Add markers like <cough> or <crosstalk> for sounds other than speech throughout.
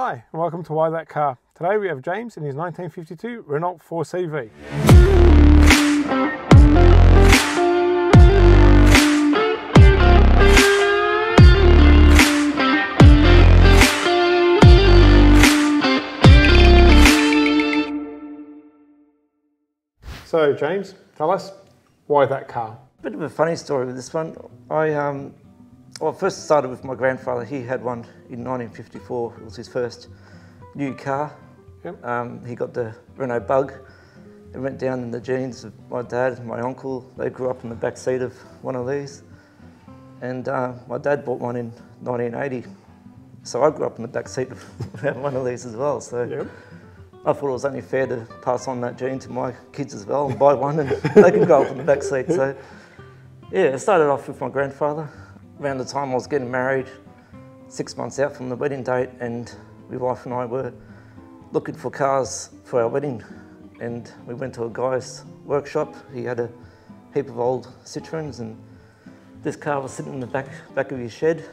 Hi, and welcome to Why That Car. Today we have James in his 1952 Renault 4CV. So, James, tell us why that car? Bit of a funny story with this one. I um, well, first started with my grandfather. He had one in 1954. It was his first new car. Yep. Um, he got the Renault Bug. It went down in the genes of my dad and my uncle. They grew up in the back seat of one of these. And uh, my dad bought one in 1980. So I grew up in the back seat of <laughs> one of these as well. So Yep. I thought it was only fair to pass on that gene to my kids as well and buy one and <laughs> they can grow up in the back seat. So yeah, it started off with my grandfather. Around the time I was getting married, six months out from the wedding date, and my wife and I were looking for cars for our wedding. And we went to a guy's workshop. He had a heap of old Citroens, and this car was sitting in the back back of his shed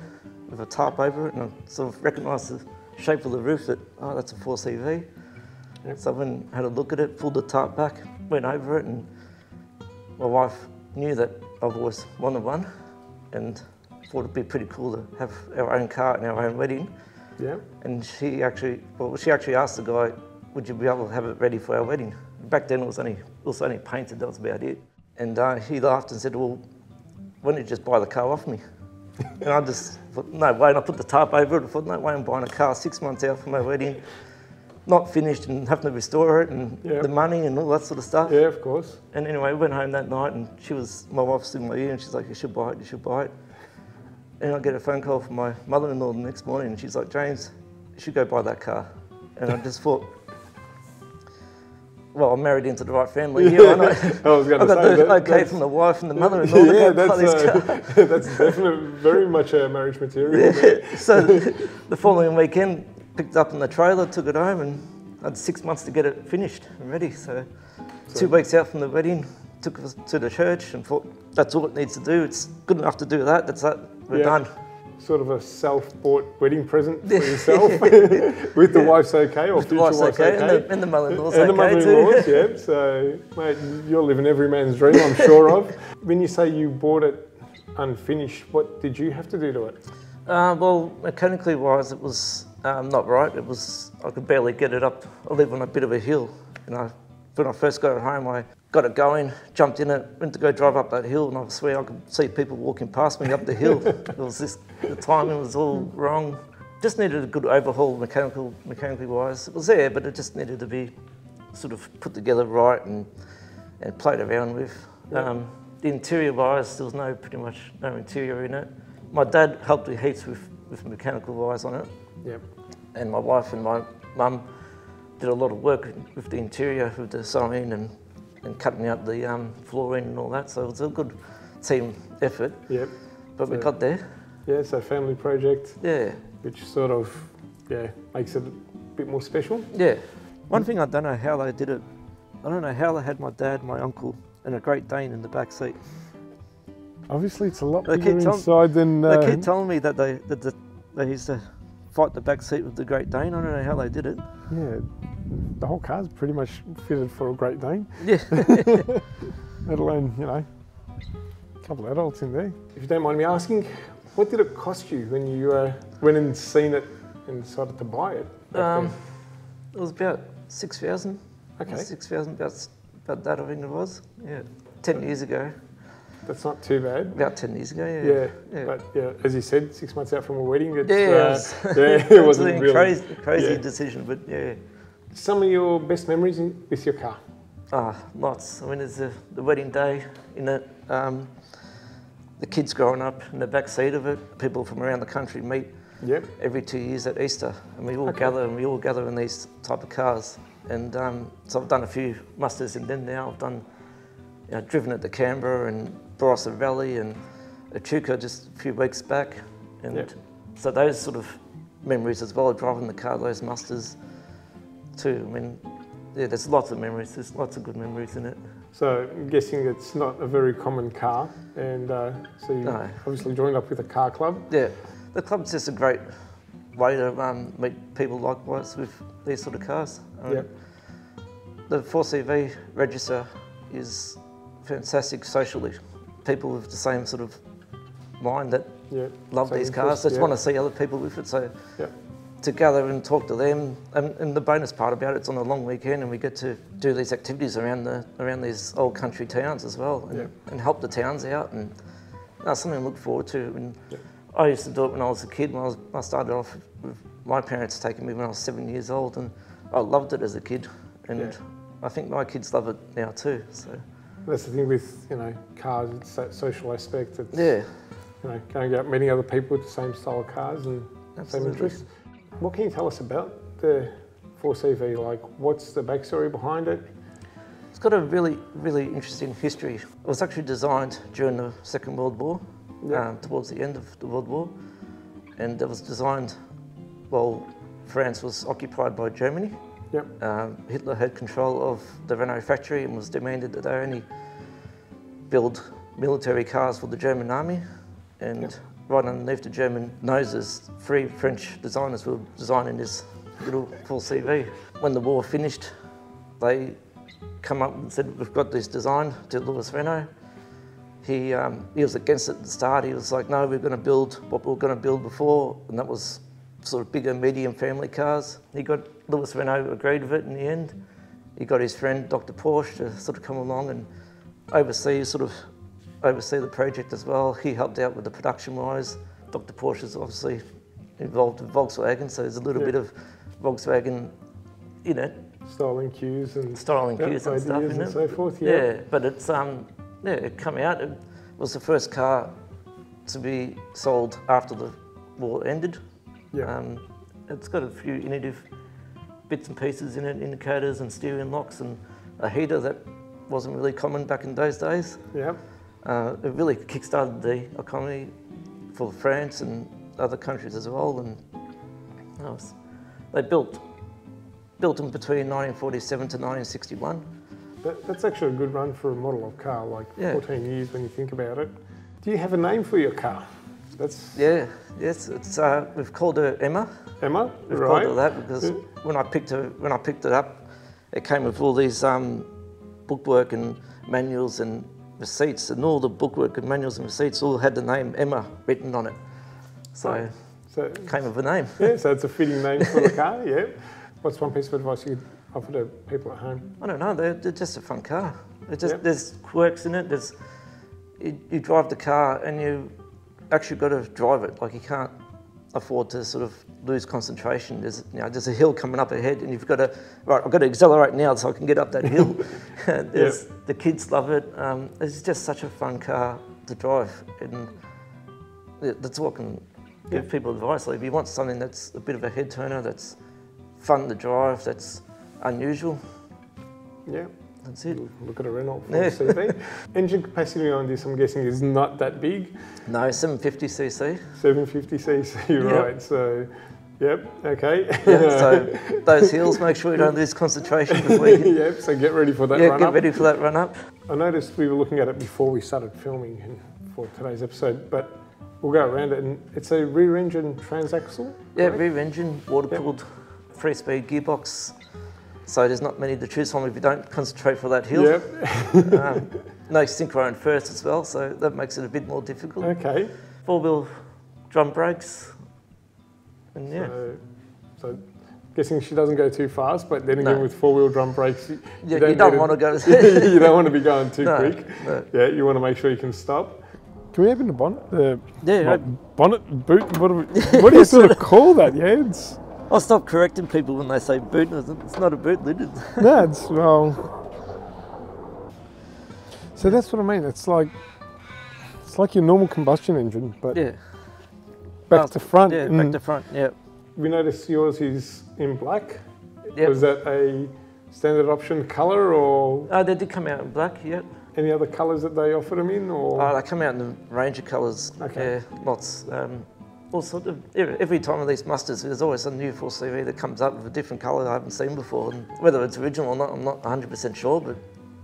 with a tarp over it, and I sort of recognised the shape of the roof that oh, that's a 4CV. Yep. So I went and had a look at it, pulled the tarp back, went over it, and my wife knew that I've always wanted one, and thought it'd be pretty cool to have our own car and our own wedding. Yeah. And she actually, well, she actually asked the guy, "Would you be able to have it ready for our wedding?" Back then, it was only it was only painted. That was about it. And uh, he laughed and said, "Well, why don't you just buy the car off me?" <laughs> and I just thought, "No way!" And I put the tarp over it. I thought, "No way! I'm buying a car six months out from my wedding, not finished, and having to restore it, and Yeah. the money and all that sort of stuff." Yeah, of course. And anyway, we went home that night, and she was my wife was in my ear, and she's like, "You should buy it. You should buy it." And I get a phone call from my mother-in-law the next morning, and she's like, "James, you should go buy that car." And I just thought, "Well, I'm married into the right family here, aren't I?" <laughs> I was going I to got say the that, okay from the wife and the mother-in-law yeah, that's, this car. uh, <laughs> that's definitely very much a marriage material. so <laughs> the following weekend, picked up in the trailer, took it home, and had six months to get it finished and ready. So, two weeks out from the wedding, took us to the church and thought that's all it needs to do. It's good enough to do that. That's that. We're Yeah. done. Sort of a self-bought wedding present for <laughs> yourself, <laughs> with the wife's okay or The future wife's wife's okay, okay. and the, mother-in-law's And the okay mother-in-laws, too. <laughs> yeah. So, mate, you're living every man's dream, I'm sure of. When you say you bought it unfinished, what did you have to do to it? Uh, well, mechanically wise, it was um, not right. It was I could barely get it up. I live on a bit of a hill, and I, when I first got it home, I got it going, jumped in it, went to go drive up that hill, and I swear I could see people walking past me up the hill. <laughs> it was just the timing was all wrong. Just needed a good overhaul, mechanical, mechanically wise. It was there, but it just needed to be sort of put together right and and played around with. Um, the interior wise, there was no pretty much no interior in it. My dad helped me heaps with, with mechanical wise on it, Yep. and my wife and my mum did a lot of work with the interior, with the sewing and, and cutting out the um, flooring and all that. So it was a good team effort, Yep. but we got there. Yeah, so family project, Yeah, which sort of, yeah, makes it a bit more special. yeah. One thing I don't know how they did it. I don't know how they had my dad, my uncle, and a Great Dane in the back seat. Obviously, it's a lot They bigger keep tell- inside than. Uh, They keep telling me that they that the, they used to fight the back seat with the Great Dane. I don't know how they did it. yeah, the whole car's pretty much fitted for a Great Dane, Yeah. <laughs> let alone, you know, a couple of adults in there. If you don't mind me asking, what did it cost you when you uh, went and seen it and decided to buy it? Um, it was about six thousand. Okay. Six thousand, about about that I think it was. Yeah. Ten years ago. That's not too bad. About ten years ago. Yeah, Yeah. Yeah. but yeah, as you said, six months out from a wedding, it's, Yeah, it uh, was- <laughs> yeah, it wasn't <laughs> a really. crazy, crazy yeah. decision, but yeah. Some of your best memories in, with your car. Ah, lots. I mean, there's the, the wedding day in it. Um, the kids growing up in the back seat of it. People from around the country meet Yep. every two years at Easter, and we all Okay. gather and we all gather in these type of cars. And um, so I've done a few musters in them now. I've done, you know, driven it to Canberra and Barossa Valley and Echuca just a few weeks back, and Yep. so those sort of memories as well. Driving the car, those musters, too. I mean, yeah, there's lots of memories. There's lots of good memories in it. So I'm guessing it's not a very common car, and uh, so you No. obviously joined up with a car club. Yeah, the club's just a great, way to um, meet people likewise with these sort of cars. Um, Yeah. The 4CV register is fantastic socially. People with the same sort of mind that Yeah. love these cars just yeah. want to see other people with it. So Yeah. To gather and talk to them, and, and the bonus part about it, it's on a long weekend, and we get to do these activities around the around these old country towns as well, and, Yeah. and help the towns out, and that's something to look forward to. And Yeah. I used to do it when I was a kid. When I, was, I started off with my parents taking me when I was seven years old, and I loved it as a kid, and Yeah. I think my kids love it now too. So That's the thing with you know cars. It's that social aspect. It's yeah, you know going out meeting other people with the same style of cars and same interests. What can you tell us about the 4CV? Like, what's the backstory behind it? It's got a really, really interesting history. It was actually designed during the Second World War, Yeah. um, towards the end of the World War, and it was designed while France was occupied by Germany. Yep. Um, Hitler had control of the Renault factory and was demanded that they only build military cars for the German army. And. Right underneath the German noses, three French designers were designing this little 4CV. When the war finished, they come up and said, "We've got this design to Louis Renault." He um, he was against it at the start. He was like, "No, we're going to build what we were going to build before," and that was sort of bigger, medium family cars. He got Louis Renault agreed with it in the end. He got his friend Dr. Porsche to sort of come along and oversee sort of oversee the project as well. He helped out with the production wise. Dr. Porsche is obviously involved with Volkswagen, so there's a little Yeah. bit of Volkswagen in it, Styling cues and styling yeah, cues and stuff in and it. so forth. Yeah. Yeah. but it's um yeah, it come out. It was the first car to be sold after the war ended. Yeah. Um, it's got a few innovative bits and pieces in it, indicators and steering locks and a heater that wasn't really common back in those days. yeah. Uh, it really kick-started the economy for France and other countries as well. And that was- they built built them between 1947 to 1961. That, that's actually a good run for a model of car, like Yeah. 14 years when you think about it. Do you have a name for your car? That's Yeah, yes, it's uh, we've called her Emma. Emma, We've right? called her that because when I picked her, when I picked it up, it came with all these um, bookwork and manuals and receipts, and all the bookwork and manuals and receipts all had the name Emma written on it. So So, it came with a name. yeah, so it's a <laughs> fitting name for the car, yeah. What's one piece of advice you'd offer to people at home? I don't know. They're, they're just a fun car. It just Yep. there's quirks in it. There's you, you drive the car and you actually got to drive it. Like you can't afford to sort of lose concentration. There's you know there's a hill coming up ahead and you've got to right. I've got to accelerate now so I can get up that hill. <laughs> <laughs> there's, The kids love it. Um, it's just such a fun car to drive and that's what I can give Yep. people advice. Like if you want something that's a bit of a head turner, that's fun to drive, that's unusual. Yeah. That's it. Look at a Renault Yeah. 4CV. <laughs> Engine capacity on this, I'm guessing, is not that big. No, 750cc. 750cc, <laughs> right? So, yep, okay. Yeah, so <laughs> those hills, make sure you don't lose concentration before you yep, so get ready for that yeah, run get up. ready for that run up. I noticed we were looking at it before we started filming for today's episode, but we'll go around it. And it's a rear engine transaxle. Yeah, rear engine, water cooled, three speed gearbox. So there's not many to choose from if you don't concentrate for that hill. Yep. <laughs> Um, no synchro in first as well, so that makes it a bit more difficult. Okay. Four wheel drum brakes. And yeah, So, so guessing she doesn't go too fast, but then again No. with four wheel drum brakes, you, you, you don't, want to go. <laughs> <laughs> you don't want to be going too No, quick. no. Yeah, you want to make sure you can stop. Can we open the bonnet? The Yeah, not bonnet, boot. What do, we, what do you sort of call that? Yeah, it's I'll stop correcting people when they say boot. It's not a boot lid. it's- no, it's well. So that's what I mean. It's like it's like your normal combustion engine, but Yeah, back Well, to front. yeah, back and to front. Yeah, we notice yours is in black. yeah. Was that a standard option colour or Oh, they did come out in black. Yeah. any other colours that they offered them in? Or Oh, they come out in a range of colours. Okay. Yeah, lots. Um, all sort of every, time of these musters, there's always a new 4CV that comes up with a different colour I haven't seen before. And whether it's original or not, I'm not 100% sure, but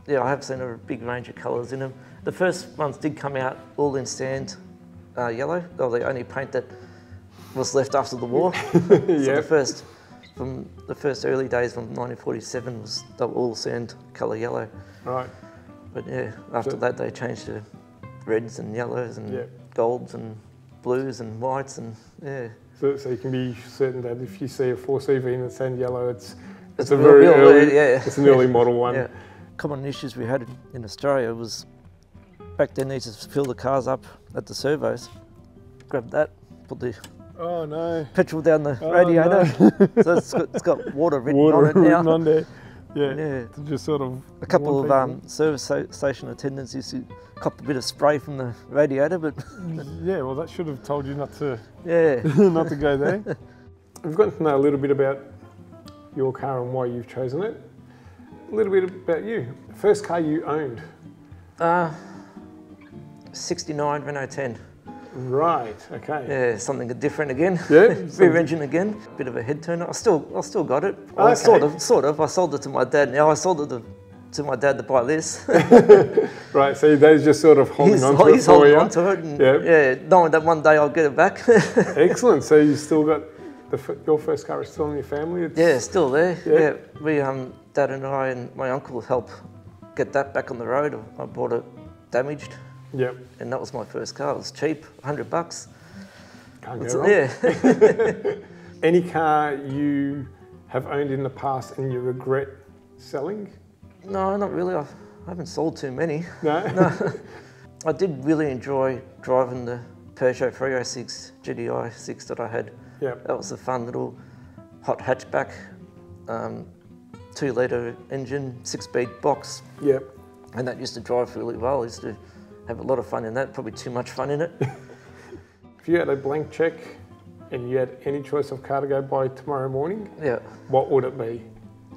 yeah, I have seen a big range of colours in them. The first ones did come out all in sand uh, yellow. They were the only paint that was left after the war. <laughs> so the first, from the first early days from 1947 was they were all sand colour yellow. Right. But yeah, after So- that they changed to reds and yellows and Yeah. golds and blues and whites and yeah. So, so you can be certain that if you see a 4CV and it's sand yellow, it's it's, a a very early, yeah. it's an early <laughs> model one. Yeah. Common issues we had in Australia was back then they used to fill the cars up at the servos, grab that, put the Oh no. petrol down the Oh, radiator. so it's got, it's got water written <laughs> Water on it now. written on there. Yeah. Yeah. To just sort of. A couple of um, service sta- station attendants used to cop a bit of spray from the radiator, but <laughs> Yeah, well, that should have told you not to yeah. <laughs> not to go there. <laughs> We've gotten to know a little bit about your car and why you've chosen it. A little bit about you. First car you owned. Uh, 69 Renault 10. Right. Okay. Yeah, something different again. Yeah, <laughs> Rear engine again. Bit of a head turner. I still, I still got it. Okay. Sort of, sort of. I sold it to my dad. Now I sold it to, to my dad to buy this. <laughs> <laughs> Right. So those just sort of holding he's on to he's it holding you. on to it. And, Yeah. yeah, knowing that one day I'll get it back. Excellent. So you still got the, f- your first car is still in your family. It's, yeah, still there. Yeah. Yeah. we um, dad and I and my uncle helped get that back on the road. I bought it damaged, Yep. and that was my first car. It was cheap, hundred bucks. Can't go wrong. yeah. <laughs> <laughs> Any car you have owned in the past and you regret selling? no, not really. I haven't sold too many. No. <laughs> I did really enjoy driving the Peugeot 306 GTI 6 that I had. Yep. That was a fun little hot hatchback, um, two litre engine, six speed box, Yep. and that used to drive really well. I used to have a lot of fun in that, probably too much fun in it. <laughs> If you had a blank check and you had any choice of car to go buy tomorrow morning, yeah, what would it be?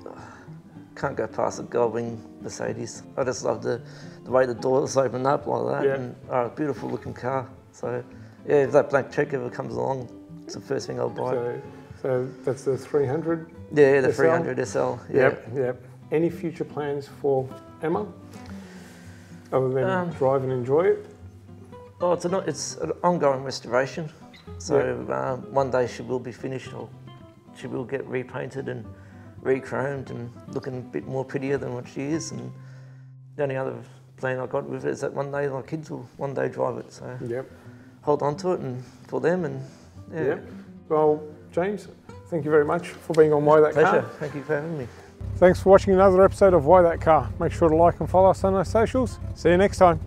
<sighs> can't go past a Gullwing Mercedes. I just love the, the way the doors open up like that, Yeah. and oh, a beautiful looking car. So, yeah, if that blank check ever comes along, it's the first thing I'll buy. So, so that's the 300. yeah, the SL? 300 SL. Yeah. Yep. Yep. Any future plans for Emma? Other than Um, drive and enjoy it? Oh, it's an, it's an ongoing restoration. So um, one day she will be finished, or she will get repainted and re-chromed and looking a bit more prettier than what she is. And the only other plan I got with it is that one day my kids will one day drive it. So Yep. hold on to it and for them and yeah. Yep. Well, James, thank you very much for being on Why That Pleasure. Car. Thank you for having me. Thanks for watching another episode of Why That Car. Make sure to like and follow us on our socials. See you next time.